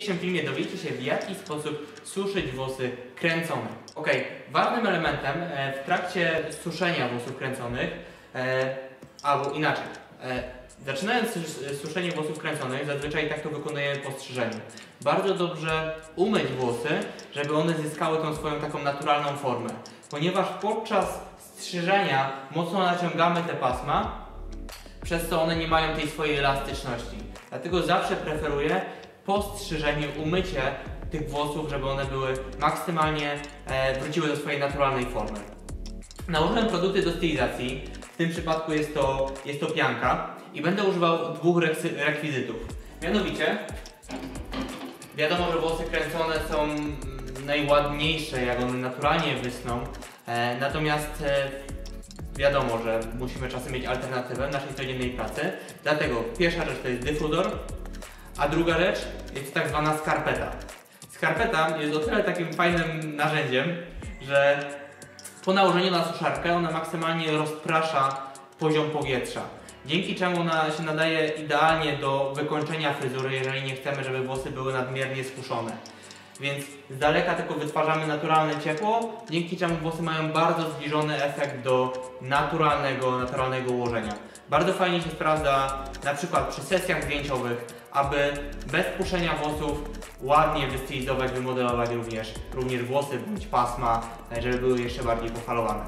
W dzisiejszym filmie dowiecie się w jaki sposób suszyć włosy kręcone. Ok, ważnym elementem e, w trakcie suszenia włosów kręconych, e, albo inaczej, e, zaczynając sus- suszenie włosów kręconych, zazwyczaj tak to wykonujemy po strzyżeniu. Bardzo dobrze umyć włosy, żeby one zyskały tą swoją taką naturalną formę, ponieważ podczas strzyżenia mocno naciągamy te pasma, przez co one nie mają tej swojej elastyczności. Dlatego zawsze preferuję po strzyżeniu umycie tych włosów, żeby one były maksymalnie e, wróciły do swojej naturalnej formy. Nałożyłem produkty do stylizacji, w tym przypadku jest to, jest to pianka i będę używał dwóch rekwizytów. Mianowicie, wiadomo, że włosy kręcone są najładniejsze, jak one naturalnie wysną, e, natomiast e, wiadomo, że musimy czasem mieć alternatywę naszej codziennej pracy. Dlatego pierwsza rzecz to jest dyfuzor, a druga rzecz jest tak zwana skarpeta. Skarpeta jest o tyle takim fajnym narzędziem, że po nałożeniu na suszarkę ona maksymalnie rozprasza poziom powietrza. Dzięki czemu ona się nadaje idealnie do wykończenia fryzury, jeżeli nie chcemy, żeby włosy były nadmiernie skuszone. Więc z daleka tylko wytwarzamy naturalne ciepło, dzięki czemu włosy mają bardzo zbliżony efekt do naturalnego, naturalnego ułożenia. Bardzo fajnie się sprawdza na przykład przy sesjach zdjęciowych, aby bez puszenia włosów ładnie wystylizować, wymodelować również, również włosy bądź pasma, żeby były jeszcze bardziej pofalowane.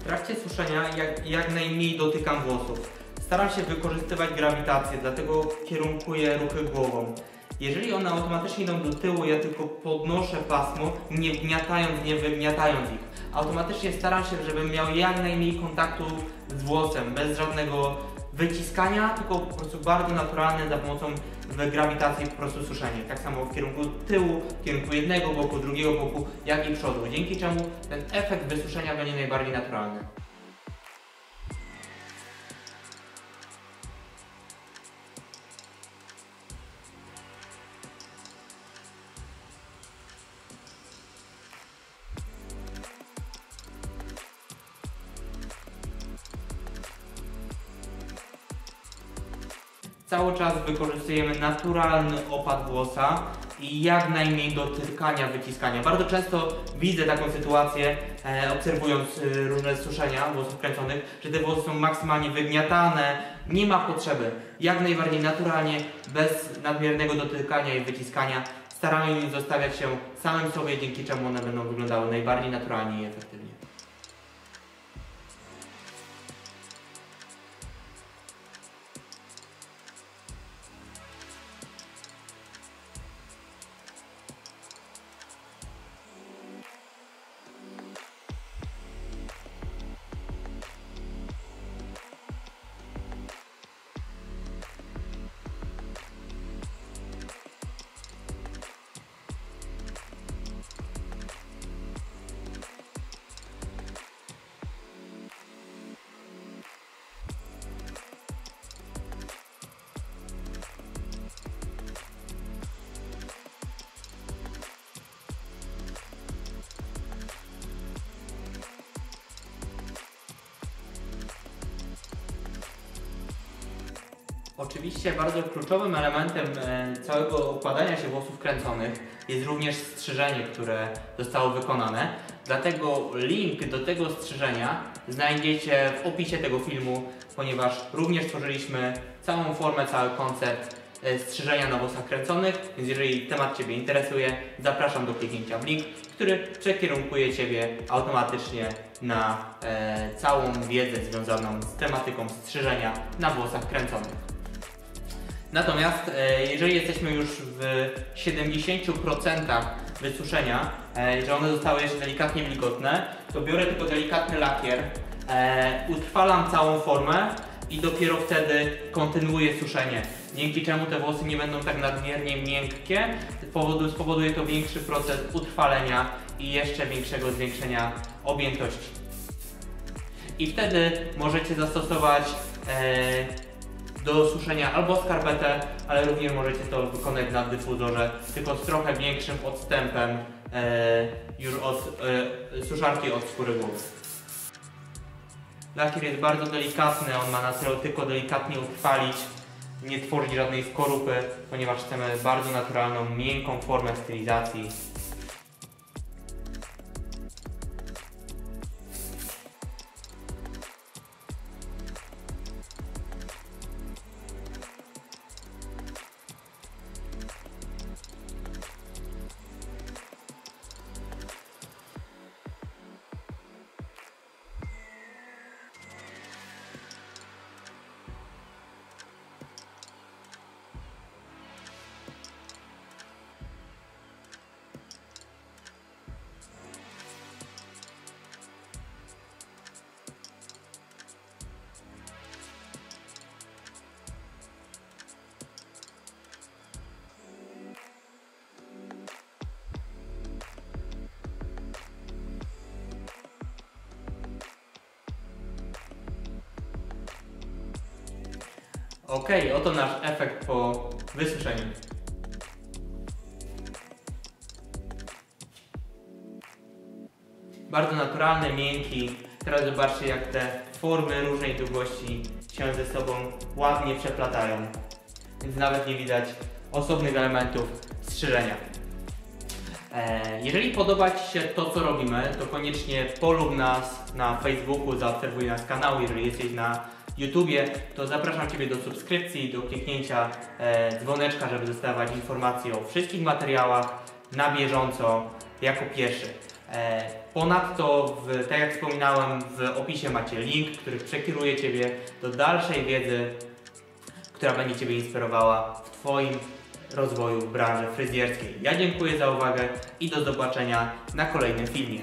W trakcie suszenia jak, jak najmniej dotykam włosów. Staram się wykorzystywać grawitację, dlatego kierunkuję ruchy głową. Jeżeli one automatycznie idą do tyłu, ja tylko podnoszę pasmo, nie wgniatając, nie wygniatając ich. Automatycznie staram się, żebym miał jak najmniej kontaktu z włosem, bez żadnego wyciskania, tylko po prostu bardzo naturalne za pomocą grawitacji po prostu suszenie. Tak samo w kierunku tyłu, w kierunku jednego boku, drugiego boku, jak i przodu. Dzięki czemu ten efekt wysuszenia będzie najbardziej naturalny. Cały czas wykorzystujemy naturalny opad włosa i jak najmniej dotykania, wyciskania. Bardzo często widzę taką sytuację, e, obserwując e, różne suszenia włosów kręconych, że te włosy są maksymalnie wygniatane, nie ma potrzeby. Jak najbardziej naturalnie, bez nadmiernego dotykania i wyciskania. Staramy się zostawiać się samym sobie, dzięki czemu one będą wyglądały najbardziej naturalnie i efektywnie. Oczywiście bardzo kluczowym elementem e, całego układania się włosów kręconych jest również strzyżenie, które zostało wykonane. Dlatego link do tego strzyżenia znajdziecie w opisie tego filmu, ponieważ również tworzyliśmy całą formę, cały koncept e, strzyżenia na włosach kręconych, więc jeżeli temat Ciebie interesuje, zapraszam do kliknięcia w link, który przekierunkuje Ciebie automatycznie na e, całą wiedzę związaną z tematyką strzyżenia na włosach kręconych. Natomiast e, jeżeli jesteśmy już w 70% wysuszenia, e, że one zostały jeszcze delikatnie wilgotne, to biorę tylko delikatny lakier, e, utrwalam całą formę i dopiero wtedy kontynuuję suszenie. Dzięki czemu te włosy nie będą tak nadmiernie miękkie, powodu, spowoduje to większy proces utrwalenia i jeszcze większego zwiększenia objętości. I wtedy możecie zastosować do suszenia albo skarpetę, ale również możecie to wykonać na dyfuzorze, tylko z trochę większym odstępem e, już od e, suszarki od skóry głowy. Lakier jest bardzo delikatny, on ma na celu tylko delikatnie utrwalić nie tworzyć żadnej skorupy, ponieważ chcemy bardzo naturalną, miękką formę stylizacji. Ok, oto nasz efekt po wysuszeniu. Bardzo naturalny, miękki. Teraz zobaczcie jak te formy różnej długości się ze sobą ładnie przeplatają. Więc nawet nie widać osobnych elementów strzyżenia. E, Jeżeli podoba Ci się to, co robimy, to koniecznie polub nas na Facebooku, zaobserwuj nas kanał. Jeżeli jesteś na YouTubie, to zapraszam Ciebie do subskrypcji, do kliknięcia e, dzwoneczka, żeby dostawać informacje o wszystkich materiałach na bieżąco jako pierwszy. E, ponadto, w, tak jak wspominałem, w opisie macie link, który przekieruje Ciebie do dalszej wiedzy, która będzie Ciebie inspirowała w Twoim rozwoju branży fryzjerskiej. Ja dziękuję za uwagę i do zobaczenia na kolejnym filmie.